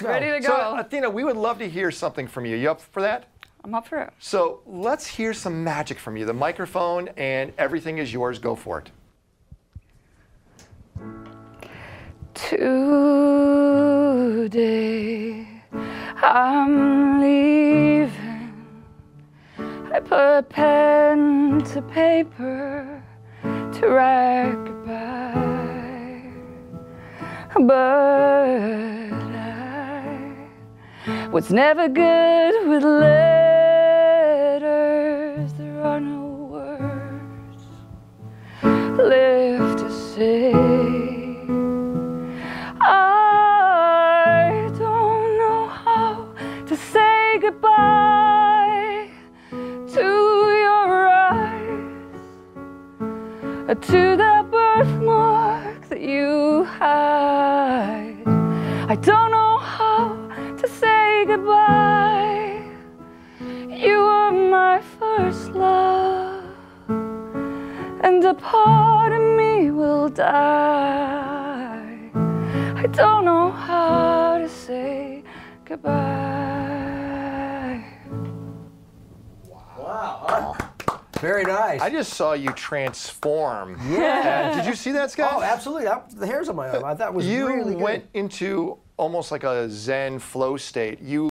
Ready to So, go. Athena, we would love to hear something from you. You up for that? I'm up for it. So let's hear some magic from you. The microphone and everything is yours. Go for it. Today I'm leaving. I put pen to paper to write goodbye. But I was never good with letters. There are no words left to say. I don't know how to say goodbye to your eyes, to that birthmark that you hide. I don't know say goodbye. You were my first love, and a part of me will die. I don't know how to say goodbye. Wow. Very nice. I just saw you transform. Yeah. Uh, did you see that, Scott? oh, absolutely. I, the hairs on my arm. I thought was You really good. You went into almost like a Zen flow state. You